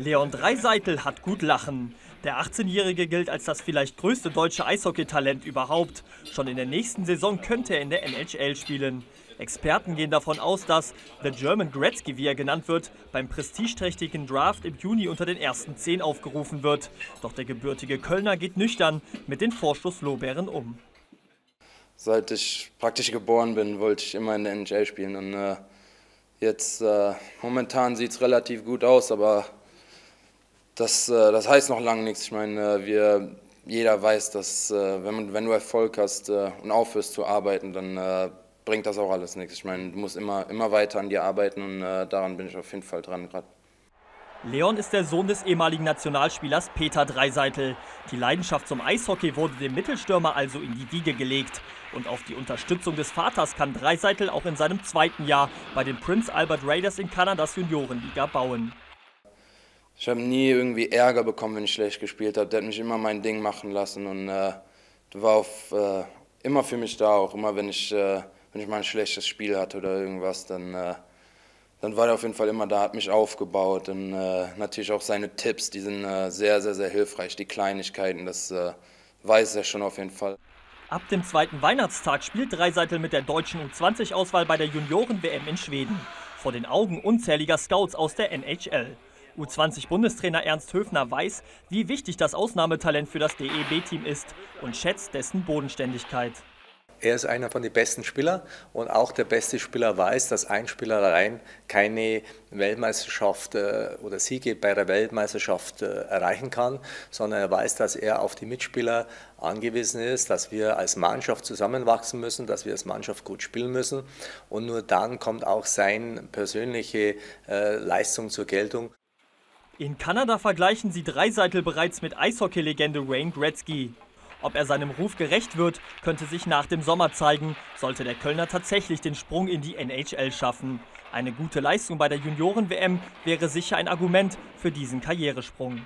Leon Dreiseitel hat gut lachen. Der 18-Jährige gilt als das vielleicht größte deutsche Eishockeytalent überhaupt. Schon in der nächsten Saison könnte er in der NHL spielen. Experten gehen davon aus, dass The German Gretzky, wie er genannt wird, beim prestigeträchtigen Draft im Juni unter den ersten zehn aufgerufen wird. Doch der gebürtige Kölner geht nüchtern mit den Vorschusslorbeeren um. Seit ich praktisch geboren bin, wollte ich immer in der NHL spielen. Und äh, jetzt äh, momentan sieht es relativ gut aus, aber das, äh, das heißt noch lange nichts. Ich meine, äh, wir, jeder weiß, dass äh, wenn, wenn du Erfolg hast und aufhörst zu arbeiten, dann bringt das auch alles nichts. Ich meine, du musst immer, immer weiter an dir arbeiten und daran bin ich auf jeden Fall dran gerade. Leon ist der Sohn des ehemaligen Nationalspielers Peter Dreiseitel. Die Leidenschaft zum Eishockey wurde dem Mittelstürmer also in die Wiege gelegt. Und auf die Unterstützung des Vaters kann Dreiseitel auch in seinem zweiten Jahr bei den Prince Albert Raiders in Kanadas Juniorenliga bauen. Ich habe nie irgendwie Ärger bekommen, wenn ich schlecht gespielt habe. Der hat mich immer mein Ding machen lassen und äh, war auf, äh, immer für mich da. Auch immer, wenn ich, äh, wenn ich mal ein schlechtes Spiel hatte oder irgendwas, dann, äh, dann war er auf jeden Fall immer da, hat mich aufgebaut. Und äh, natürlich auch seine Tipps, die sind äh, sehr, sehr, sehr hilfreich. Die Kleinigkeiten, das weiß er schon auf jeden Fall. Ab dem zweiten Weihnachtstag spielt Dreiseitel mit der deutschen U20-Auswahl bei der Junioren-WM in Schweden. Vor den Augen unzähliger Scouts aus der NHL. U20-Bundestrainer Ernst Höfner weiß, wie wichtig das Ausnahmetalent für das DEB-Team ist und schätzt dessen Bodenständigkeit. Er ist einer von den besten Spielern und auch der beste Spieler weiß, dass ein Spieler allein keine Weltmeisterschaft äh, oder Siege bei der Weltmeisterschaft äh, erreichen kann, sondern er weiß, dass er auf die Mitspieler angewiesen ist, dass wir als Mannschaft zusammenwachsen müssen, dass wir als Mannschaft gut spielen müssen und nur dann kommt auch seine persönliche äh, Leistung zur Geltung. In Kanada vergleichen sie Dreiseitel bereits mit Eishockey-Legende Wayne Gretzky. Ob er seinem Ruf gerecht wird, könnte sich nach dem Sommer zeigen, sollte der Kölner tatsächlich den Sprung in die NHL schaffen. Eine gute Leistung bei der Junioren-WM wäre sicher ein Argument für diesen Karrieresprung.